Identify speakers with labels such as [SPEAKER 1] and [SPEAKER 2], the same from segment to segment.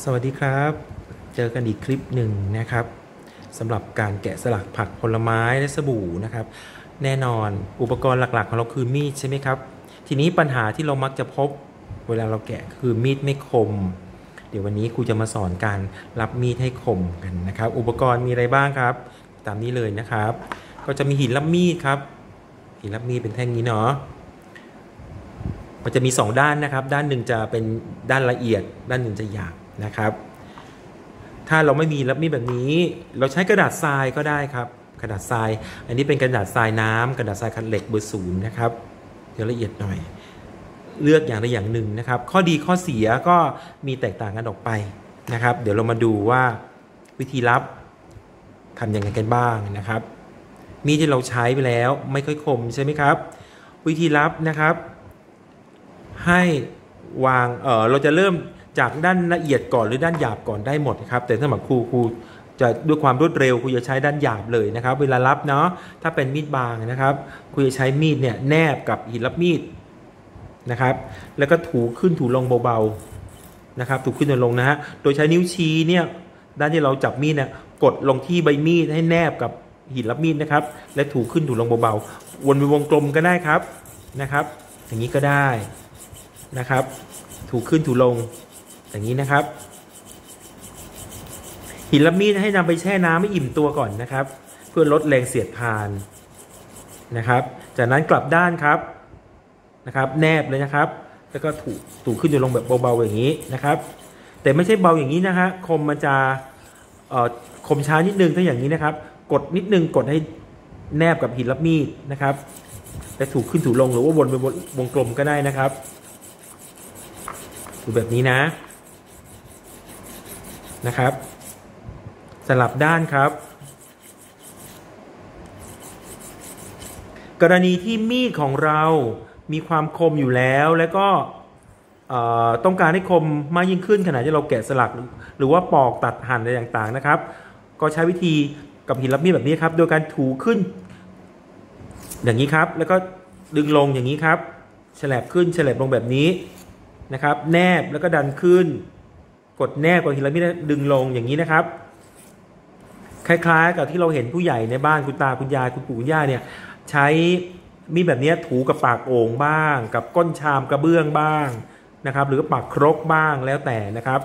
[SPEAKER 1] สวัสดีครับ เจอกันอีกคลิปหนึ่งนะครับสำหรับการแกะสลักผักผลไม้และสบู่นะครับ แน่นอนอุปกรณ์หลักๆ ของเราคือมีดใช่ไหมครับ ทีนี้ปัญหาที่เรามักจะพบ เวลาเราแกะคือมีดไม่คม เดี๋ยววันนี้ครูจะมาสอนการรับมีดให้คมกันนะครับ อุปกรณ์มีอะไรบ้างครับ ตามนี้เลยนะครับ ก็จะมีหินรับมีดครับ หินรับมีดเป็นแท่งนี้เนาะมันจะมี 2 ด้านนะครับ ด้านหนึ่งจะเป็นด้านละเอียด ด้านหนึ่งจะหยาบ นะครับ ถ้าเราไม่มีรับมีดแบบนี้ เราใช้กระดาษทรายก็ได้ครับ กระดาษทราย อันนี้เป็นกระดาษทรายน้ำกระดาษทรายคันเหล็กเบอร์ศูนย์นะครับเดี๋ยวละเอียดหน่อย เลือกอย่างใดอย่างหนึ่งนะครับ ข้อดีข้อเสียก็มีแตกต่างกันออกไปนะครับ เดี๋ยวเรามาดูว่าวิธีรับทำยังไงกันบ้างนะครับ มีที่เราใช้ไปแล้วไม่ค่อยคมใช่ไหมครับ วิธีรับนะครับ ให้วางเออเราจะเริ่ม จากด้านละเอียดก่อนหรือด้านหยาบก่อนได้หมดครับแต่ถ้าหมายครูครูจะด้วยความรวดเร็วครูจะใช้ด้านหยาบเลยนะครับ เวลารับเนาะถ้าเป็นมีดบางนะครับครูจะใช้มีดเนี่ยแนบกับหินรับมีดนะครับ แล้วก็ถูขึ้นถูลงเบาๆนะครับ ถูขึ้นถูลงนะฮะโดยใช้นิ้วชี้เนี่ยด้านที่เราจับมีดเนี่ยกดลงที่ใบมีดให้แนบกับหินรับมีดนะครับ และถูขึ้นถูลงเบาๆวนเป็นวงกลมก็ได้ครับนะครับ อย่างนี้ก็ได้นะครับ ถูขึ้นถูลง อย่างนี้นะครับ หินละมีดให้นำไปแช่น้ำให้อิ่มตัวก่อนนะครับ เพื่อลดแรงเสียดทานนะครับ จากนั้นกลับด้านครับนะครับ แนบเลยนะครับ แล้วก็ถูถูขึ้นถูลงแบบเบาๆอย่างนี้นะครับ แต่ไม่ใช่เบาอย่างนี้นะฮะคมมันจะคมช้านิดนึงถ้าอย่างนี้นะครับ กดนิดนึงกดให้แนบกับหินรับมีดนะครับและถูขึ้นถูลงหรือว่าวนไปวงกลมก็ได้นะครับดูแบบนี้นะ นะครับ สลับด้านครับ กรณีที่มีดของเรามีความคมอยู่แล้วแล้วก็ต้องการให้คมมากยิ่งขึ้นขณะที่เราแกะสลัก หรือว่าปอกตัดหั่นอะไรต่างๆนะครับ ก็ใช้วิธีกับหินรับมีดแบบนี้ครับ โดยการถูขึ้น อย่างนี้ครับ แล้วก็ดึงลงอย่างนี้ครับฉลบขึ้นฉลบลงแบบนี้นะครับ แนบแล้วก็ดันขึ้น กดแนบกดหินละมิดดึงลงอย่างนี้นะครับ คล้ายๆ กับที่เราเห็นผู้ใหญ่ในบ้านคุณตาคุณยายคุณปู่คุณย่าเนี่ยใช้มีแบบนี้ถูกับปากโอ่งบ้าง กับก้นชามกระเบื้องบ้างนะครับ หรือปากครกบ้างแล้วแต่นะครับ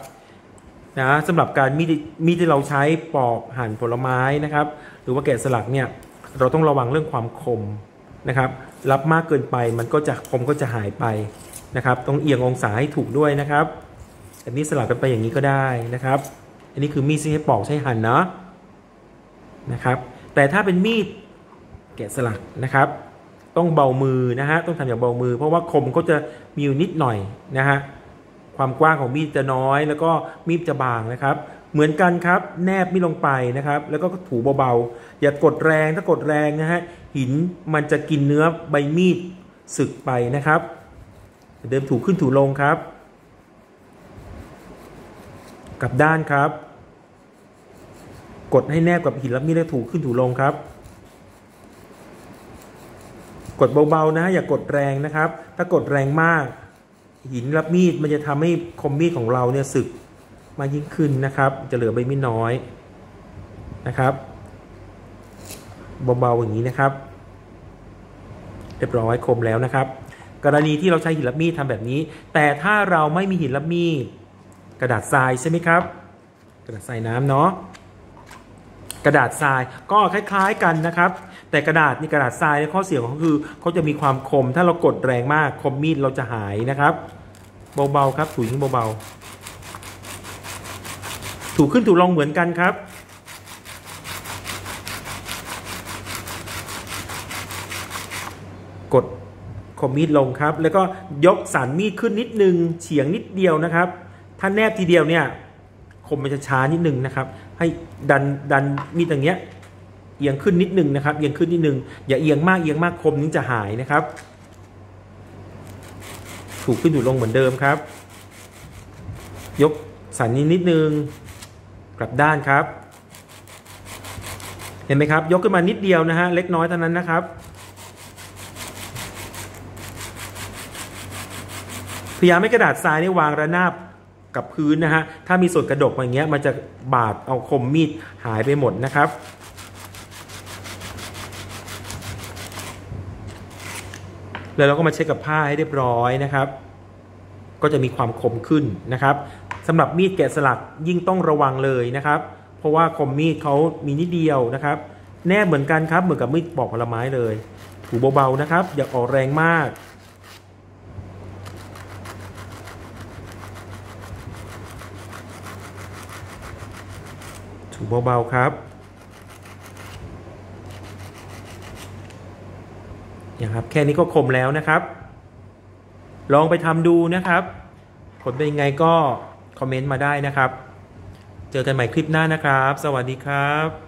[SPEAKER 1] นะสำหรับการมีดมีดที่เราใช้ปอกหั่นผลไม้นะครับ หรือว่าแกะสลักเนี่ยเราต้องระวังเรื่องความคมนะครับรับมากเกินไปมันก็จะคมก็จะหายไปนะครับ ต้องเอียงองศาให้ถูกด้วยนะครับ แบบนี้สลับกันไปอย่างนี้ก็ได้นะครับ อันนี้คือมีดที่ให้ปอกใช้หั่นเนาะนะครับ แต่ถ้าเป็นมีดแกะสลักนะครับ ต้องเบามือนะฮะต้องทำอย่างเบามือ เพราะว่าคมก็จะมีอยู่นิดหน่อยนะฮะความกว้างของมีดจะน้อย แล้วก็มีดจะบางนะครับ เหมือนกันครับ แนบมีดลงไปนะครับ แล้วก็ถูเบาๆอย่ากดแรงถ้ากดแรงนะฮะหินมันจะกินเนื้อใบมีดสึกไปนะครับ เดิมถูขึ้นถูลงครับ กลับด้านครับ กดให้แนบกับหินรับมีดแล้วถูขึ้นถูลงครับ กดเบาๆนะ อย่ากดแรงนะครับ ถ้ากดแรงมาก หินรับมีดมันจะทำให้คมมีดของเราเนี่ยสึกมายิ่งขึ้นนะครับ จะเหลือใบมีดน้อยนะครับเบาๆอย่างนี้นะครับ เรียบร้อยคมแล้วนะครับ กรณีที่เราใช้หินรับมีดทำแบบนี้ แต่ถ้าเราไม่มีหินรับมีด กระดาษทรายใช่ไหมครับ กระดาษทรายน้ำเนาะกระดาษทรายก็คล้ายๆกันนะครับ แต่กระดาษนี่กระดาษทรายข้อเสียของเขาคือเขาจะมีความคม ถ้าเรากดแรงมากคมมีดเราจะหายนะครับ เบาๆครับถูยิ่งเบาๆถูขึ้นถูลงเหมือนกันครับกดคมมีดลงครับ แล้วก็ยกสันมีดขึ้นนิดนึงเฉียงนิดเดียวนะครับ ถ้าแนบทีเดียวเนี่ยคมมันจะช้านิดนึงนะครับ ให้ดันดันมีดอย่างเงี้ยเอียงขึ้นนิดนึงนะครับ เอียงขึ้นนิดนึง อย่าเอียงมากเอียงมากคมนี้จะหายนะครับ ถูกขึ้นอยู่ลงเหมือนเดิมครับ ยกสันนี้นิดนึง กลับด้านครับ เห็นไหมครับ ยกขึ้นมานิดเดียวนะฮะ เล็กน้อยเท่านั้นนะครับ พยายามให้กระดาษทรายนี่วางระนาบ กับพื้นนะฮะ ถ้ามีส่วนกระดกอย่างเงี้ย มันจะบาดเอาคมมีดหายไปหมดนะครับ แล้วเราก็มาเช็คกับผ้าให้เรียบร้อยนะครับ ก็จะมีความคมขึ้นนะครับสำหรับมีดแกะสลักยิ่งต้องระวังเลยนะครับ เพราะว่าคมมีดเขามีนิดเดียวนะครับ แนบเหมือนกันครับเหมือนกับมีดปอกผลไม้เลย ถูเบาๆนะครับ อย่าออกแรงมาก ถูเบาๆครับอย่างครับ แค่นี้ก็คมแล้วนะครับ ลองไปทำดูนะครับ ผลเป็นยังไงก็คอมเมนต์มาได้นะครับ เจอกันใหม่คลิปหน้านะครับ สวัสดีครับ